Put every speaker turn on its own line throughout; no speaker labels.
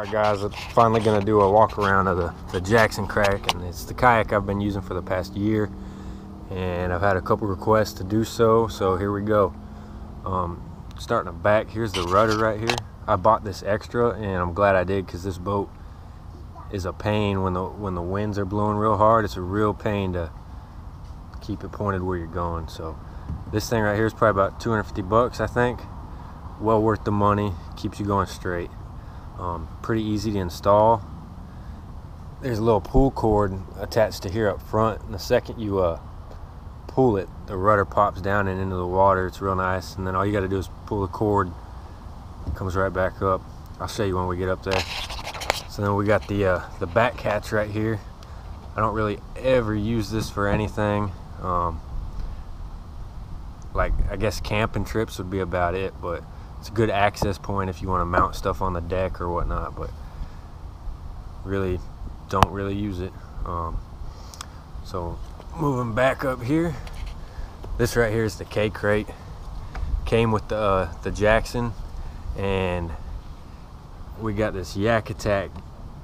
Alright guys, I'm finally going to do a walk around of the, the Jackson Kraken it's the kayak I've been using for the past year and I've had a couple requests to do so, so here we go. Um, starting back, here's the rudder right here. I bought this extra and I'm glad I did because this boat is a pain when the when the winds are blowing real hard. It's a real pain to keep it pointed where you're going. So this thing right here is probably about 250 bucks, I think. Well worth the money, keeps you going straight. Um, pretty easy to install. There's a little pull cord attached to here up front. And the second you uh, pull it, the rudder pops down and into the water. It's real nice. And then all you got to do is pull the cord. It comes right back up. I'll show you when we get up there. So then we got the uh, the back catch right here. I don't really ever use this for anything. Um, like I guess camping trips would be about it, but it's a good access point if you want to mount stuff on the deck or whatnot but really don't really use it. Um, so moving back up here this right here is the K crate. Came with the uh, the Jackson and we got this Yak Attack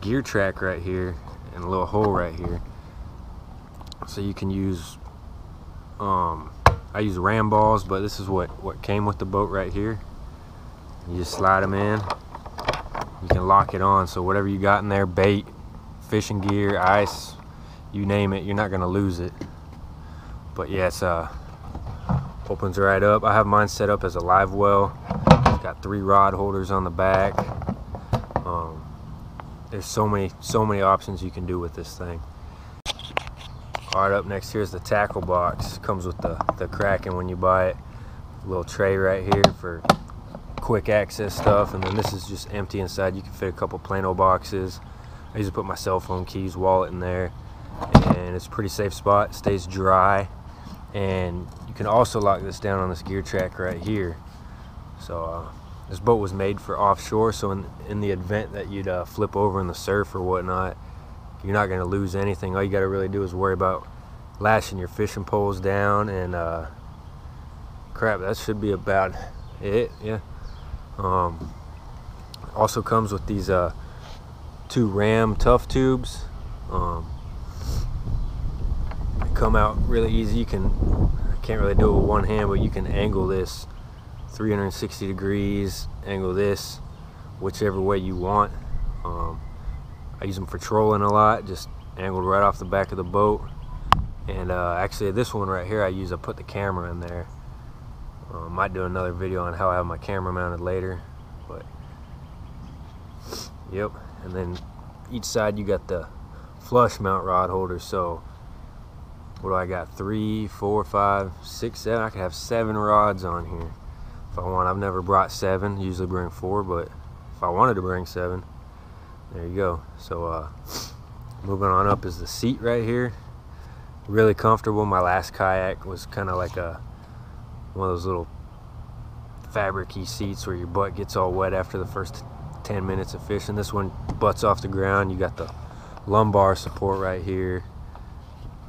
gear track right here and a little hole right here. So you can use um, I use ram balls but this is what what came with the boat right here you just slide them in. You can lock it on so whatever you got in there bait fishing gear ice you name it you're not gonna lose it. But yeah it's uh opens right up. I have mine set up as a live well. It's got three rod holders on the back. Um, there's so many so many options you can do with this thing. All right up next here is the tackle box. Comes with the the Kraken when you buy it. Little tray right here for quick access stuff and then this is just empty inside. You can fit a couple plano boxes. I usually put my cell phone keys wallet in there and it's a pretty safe spot. It stays dry and you can also lock this down on this gear track right here. So uh, this boat was made for offshore so in, in the event that you'd uh, flip over in the surf or whatnot you're not going to lose anything. All you got to really do is worry about lashing your fishing poles down and uh, crap that should be about it yeah um, also comes with these uh, two ram tough tubes. Um, come out really easy. You can, I can't really do it with one hand, but you can angle this 360 degrees, angle this whichever way you want. Um, I use them for trolling a lot, just angled right off the back of the boat. And uh, actually this one right here I use, I put the camera in there uh, might do another video on how I have my camera mounted later, but yep. And then each side you got the flush mount rod holder. So what do I got? Three, four, five, six, seven. I could have seven rods on here if I want. I've never brought seven. Usually bring four, but if I wanted to bring seven, there you go. So uh, moving on up is the seat right here. Really comfortable. My last kayak was kind of like a one of those little fabricy seats where your butt gets all wet after the first 10 minutes of fishing. This one butts off the ground. You got the lumbar support right here,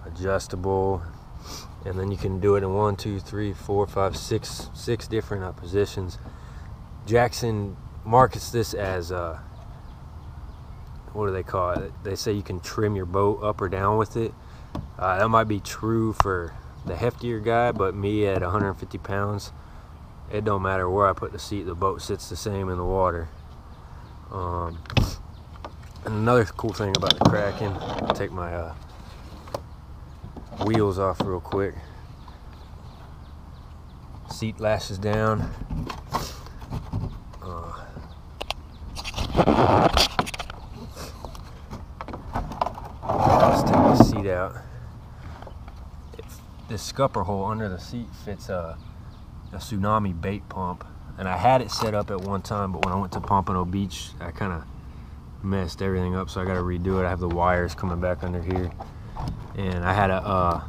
adjustable, and then you can do it in one, two, three, four, five, six, six different uh, positions. Jackson markets this as uh, what do they call it? They say you can trim your boat up or down with it. Uh, that might be true for the heftier guy, but me at 150 pounds, it don't matter where I put the seat, the boat sits the same in the water. Um, and another cool thing about the Kraken, I'll take my uh, wheels off real quick. Seat lashes down. Uh, let's take the seat out this scupper hole under the seat fits a, a tsunami bait pump. And I had it set up at one time but when I went to Pompano Beach I kind of messed everything up so I got to redo it. I have the wires coming back under here. And I had a uh,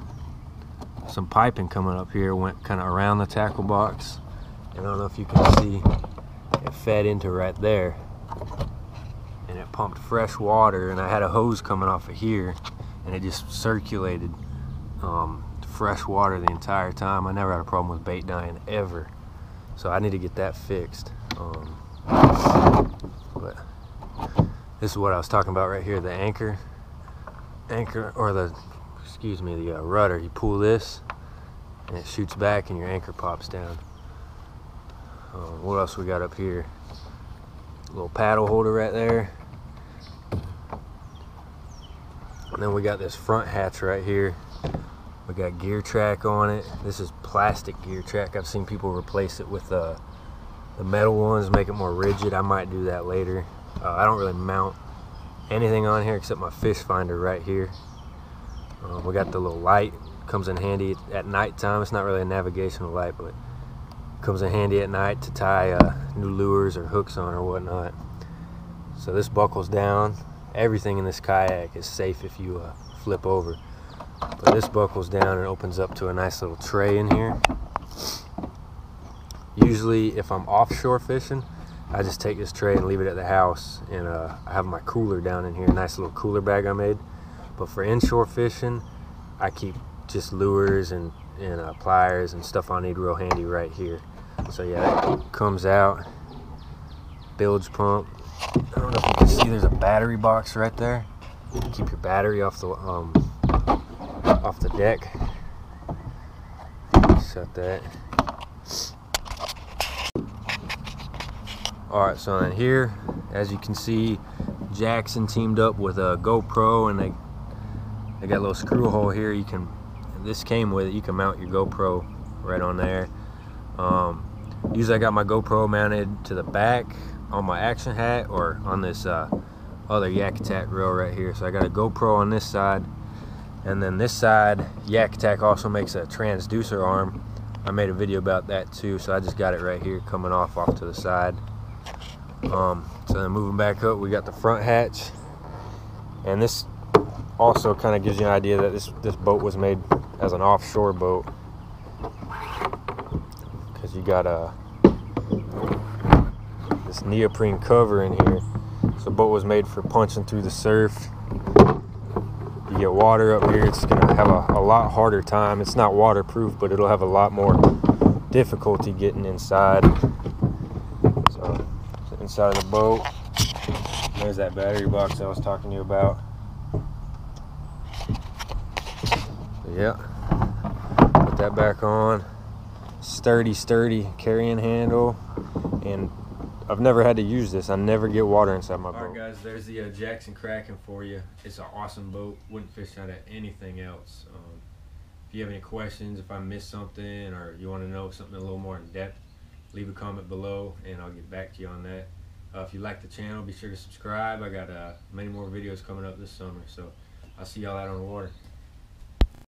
some piping coming up here went kind of around the tackle box. And I don't know if you can see it fed into right there. And it pumped fresh water and I had a hose coming off of here and it just circulated um, fresh water the entire time. I never had a problem with bait dying ever. So I need to get that fixed. Um, but This is what I was talking about right here, the anchor. Anchor, or the, excuse me, the uh, rudder. You pull this, and it shoots back and your anchor pops down. Uh, what else we got up here? A little paddle holder right there. And then we got this front hatch right here. We got gear track on it. This is plastic gear track. I've seen people replace it with uh, the metal ones, make it more rigid. I might do that later. Uh, I don't really mount anything on here except my fish finder right here. Um, we got the little light. Comes in handy at night time. It's not really a navigational light, but comes in handy at night to tie uh, new lures or hooks on or whatnot. So this buckles down. Everything in this kayak is safe if you uh, flip over. But this buckles down and opens up to a nice little tray in here. Usually if I'm offshore fishing, I just take this tray and leave it at the house and uh, I have my cooler down in here, a nice little cooler bag I made. But for inshore fishing, I keep just lures and, and uh, pliers and stuff I need real handy right here. So yeah, that comes out. Bilge pump. I don't know if you can see there's a battery box right there. Keep your battery off the um, off the deck. Shut that. Alright, so in here, as you can see, Jackson teamed up with a GoPro and they they got a little screw hole here. You can this came with it. You can mount your GoPro right on there. Um, usually I got my GoPro mounted to the back on my action hat or on this uh, other Yak Attack reel right here. So I got a GoPro on this side and then this side, Yak Attack also makes a transducer arm. I made a video about that too, so I just got it right here coming off off to the side. Um, so then moving back up, we got the front hatch. And this also kind of gives you an idea that this, this boat was made as an offshore boat. Because you got a, this neoprene cover in here. So boat was made for punching through the surf get water up here, it's gonna have a, a lot harder time. It's not waterproof, but it'll have a lot more difficulty getting inside. So, inside of the boat, there's that battery box I was talking to you about. Yeah, put that back on. Sturdy, sturdy carrying handle, and I've never had to use this. I never get water inside my boat. All right, guys, there's the uh, Jackson Kraken for you. It's an awesome boat. Wouldn't fish out of anything else. Um, if you have any questions, if I missed something, or you want to know something a little more in depth, leave a comment below, and I'll get back to you on that. Uh, if you like the channel, be sure to subscribe. I got uh, many more videos coming up this summer, so I'll see y'all out on the water.